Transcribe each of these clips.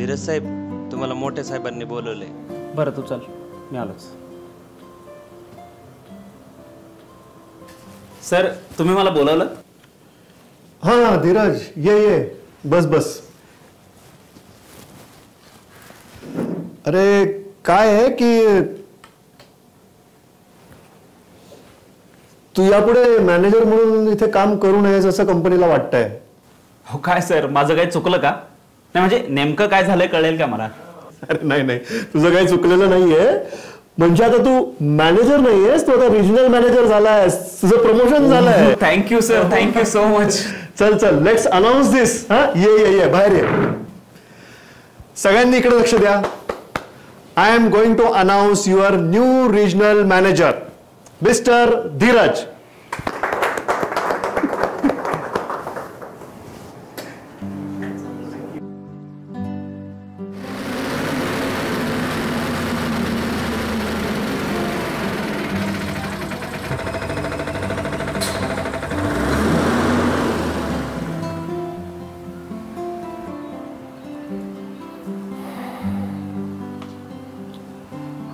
धीरज साहेब तुम्हाला मोठ्या साहेबांनी बोलवले बरं तू चल. मी आलोच. सर तुम्ही मला बोलवलं? हा धीरज ये ये. बस बस. अरे काय आहे की तू यापुढे मॅनेजर म्हणून इथे काम करू नयेस असं कंपनीला वाटतंय? हो काय सर? माझं काही चुकलं का? नाही म्हणजे नेमकं काय झालंय कळेल का मला? अरे नाही नाही. तुझं काही चुकलेलं नाहीये. म्हणजे आता तू मॅनेजर नाहीयेस तू आता रिजनल मॅनेजर झालायस. तुझं प्रमोशन झालंय. Thank you sir thank you so much चल चल. लेट्स अनाऊन्स दिस हा? ये ये ये. बाहेर ये. सगळ्यांनी इकडे लक्ष द्या. I am going to announce your new regional manager mister Dheeraj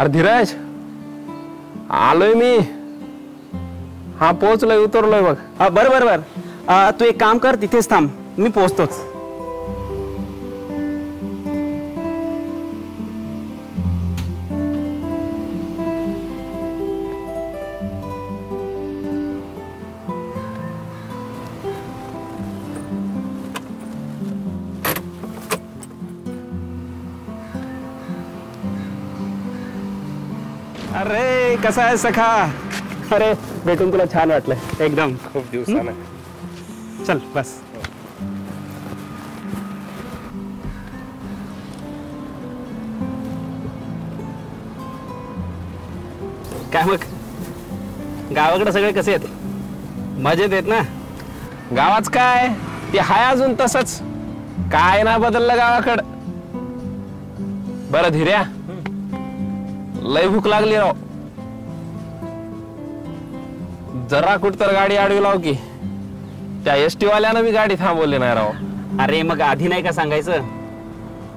अरे धीरज आलोय मी. हा पोहोचलोय उतरलोय बघ. हा, बरं बरं बरं. तू एक काम कर तिथेच थांब. मी पोहोचतोच. अरे कसा आहे सखा? अरे भेटून तुला छान वाटलंय एकदम. खूप दिवसानं. चल बस. काय मग? गावाकडे सगळे कसे आहेत? मजेत आहेत ना? गावाच काय? ते हाय अजून तसंच. काय ना बदललं गावाकड? बरं धीर्या लय भूक लागली राव. जरा कुठ तर गाडी आडवी लाव की. त्या एस टी वाल्यानं बी गाडी थांबवली नाही राव. अरे मग आधी नाही का सांगायचं?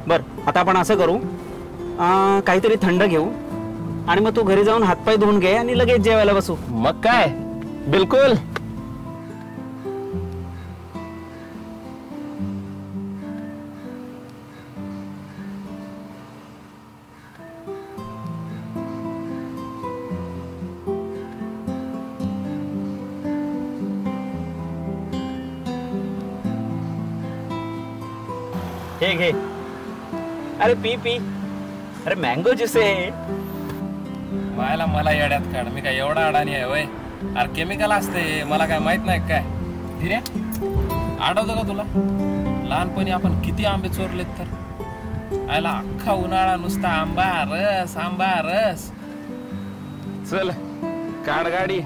बर आता आपण असं करू. काहीतरी थंड घेऊ. आणि मग तू घरी जाऊन हातपाय धुवून घे आणि लगेच जेवायला बसू. मग काय? बिलकुल. हे घे अरे पी पी. अरे मँगो ज्यूस आहे मायला मला येड्यात काढ. मी काय एवढा अडाणी आहे वय अरे केमिकल असते मला काय माहीत नाही काय. धीरे. आठवतं का तुला? लहानपणी आपण किती आंबे चोरलेत तर? आयला अख्खा उन्हाळा नुसता आंबा रस आंबा रस. चल काढ गाडी.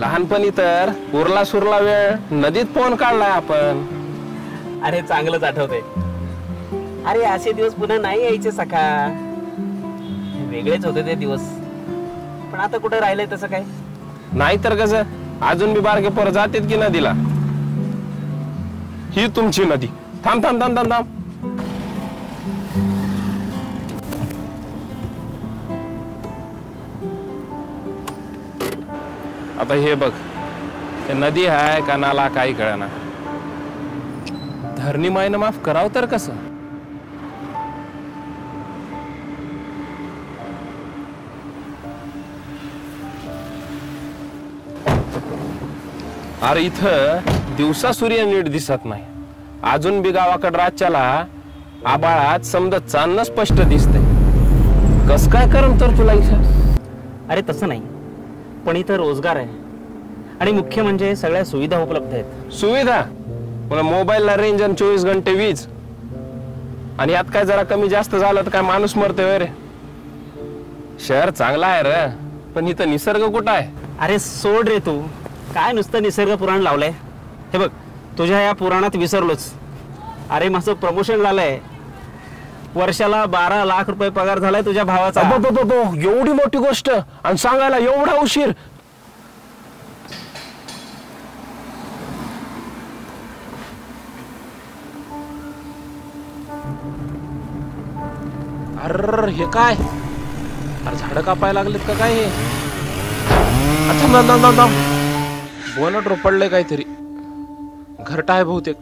लहानपणी तर उरला सुरला वेळ नदीत पोहून काढलाय आपण. अरे चांगलंच आठवतंय. अरे असे दिवस पुन्हा नाही यायचे सखा. वेगळेच होते ते दिवस. पण आता कुठे राहिलंय तसं काय? नाहीतर कसं अजून बी बारके पोरं जातात की नदीला. ही तुमची नदी. थांब थांब थांब थांब थांब. आता हे बघ ते नदी आहे का नाला काही कळना. धरणी मायनं माफ करावं तर कसं? अरे इथं दिवसा सूर्य नीट दिसत नाही. अजून बी गावाकडे राज्याला आबाळात समजा चांदणं स्पष्ट दिसतंय. कस काय करम तर तुला इथं? अरे तसं नाही पण इथं रोजगार आहे. आणि मुख्य म्हणजे सगळ्या सुविधा उपलब्ध आहेत. सुविधा? पुन्हा मोबाईलला रेंज आणि चोवीस घंटे वीज. आणि यात काय जरा कमी जास्त झालं तर काय माणूस मरतोय रे शहर चांगला आहे रे पण इथं निसर्ग कुठं आहे? अरे सोड रे तू. काय नुसतं निसर्ग पुराण लावलंय? हे बघ तुझ्या या पुराणात विसरलोच. अरे माझं प्रमोशन झालंय. वर्षाला बारा लाख रुपये पगार झालाय तुझ्या भावाचा. एवढी मोठी गोष्ट. आणि सांगायला एवढा उशीर. अर हे काय? अरे झाडं कापायला लागलेत का काय हे? अच्छा ना ना ना ना. बोनट रोपडलंय काहीतरी. घरटा आहे बहुतेक.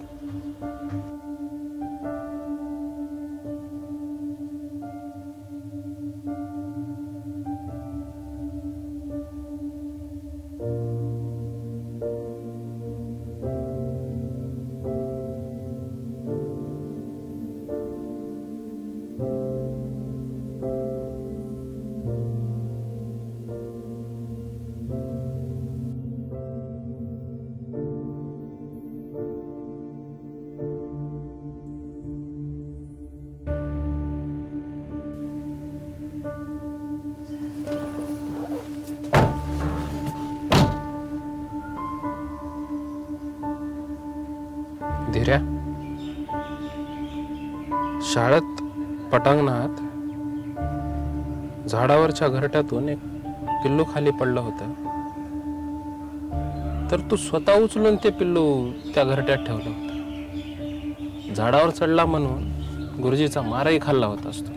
अंगणात झाडावरच्या घरट्यातून एक पिल्लू खाली पडलं होतं. तर तू स्वतः उचलून ते पिल्लू त्या घरट्यात ठेवलं होतं. झाडावर चढला म्हणून गुरुजीचा मारही खाल्ला होता असतो.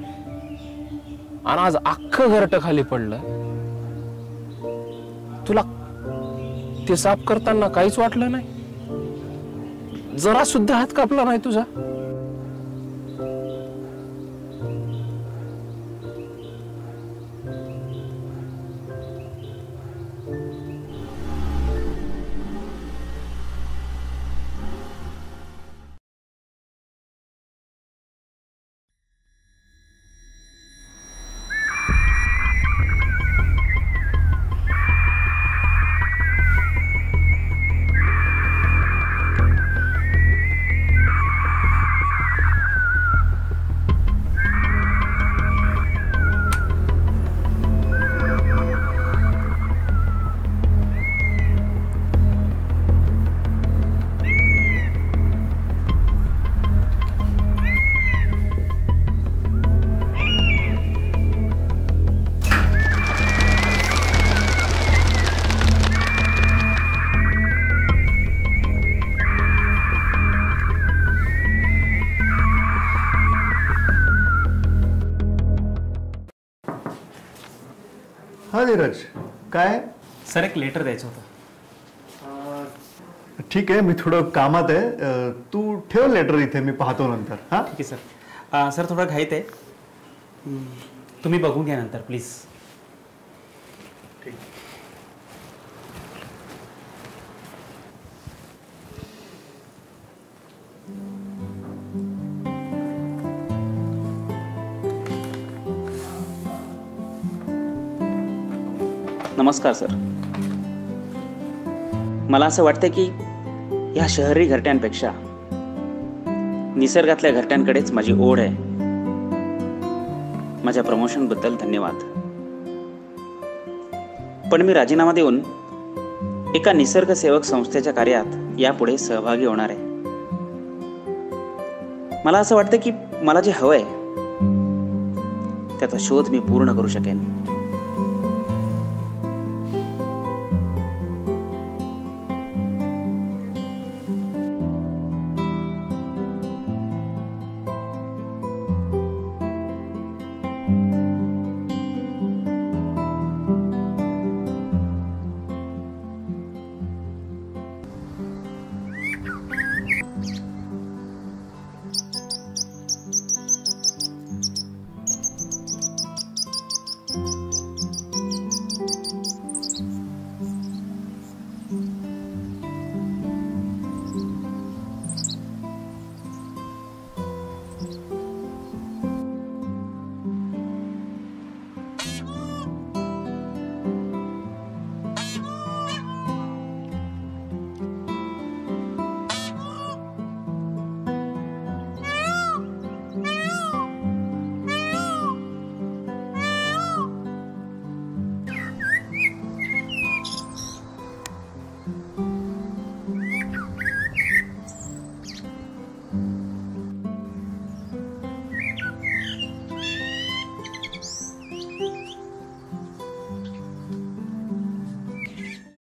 आणि आज अख्खं घरट खाली पडलं. तुला ते साफ करताना काहीच वाटलं नाही? जरा सुद्धा हात कापला नाही तुझा? धीरज. काय? सर एक लेटर द्यायचं होतं. ठीक आहे मी थोडं कामात आहे. तू ठेव लेटर इथे मी पाहतो नंतर. हा? ठीक आहे सर. अं, सर थोडं घाईत आहे. तुम्ही बघून घ्या नंतर प्लीज नमस्कार सर. मला असं वाटतं की ह्या शहरी घरट्यांपेक्षा निसर्गातल्या घरट्यांकडेच माझी ओढ आहे. माझ्या प्रमोशनबद्दल धन्यवाद. पण मी राजीनामा देऊन एका निसर्ग सेवक संस्थेच्या कार्यात यापुढे सहभागी होणार आहे. मला असं वाटतं की मला जे हवंय त्याचा शोध मी पूर्ण करू शकेन.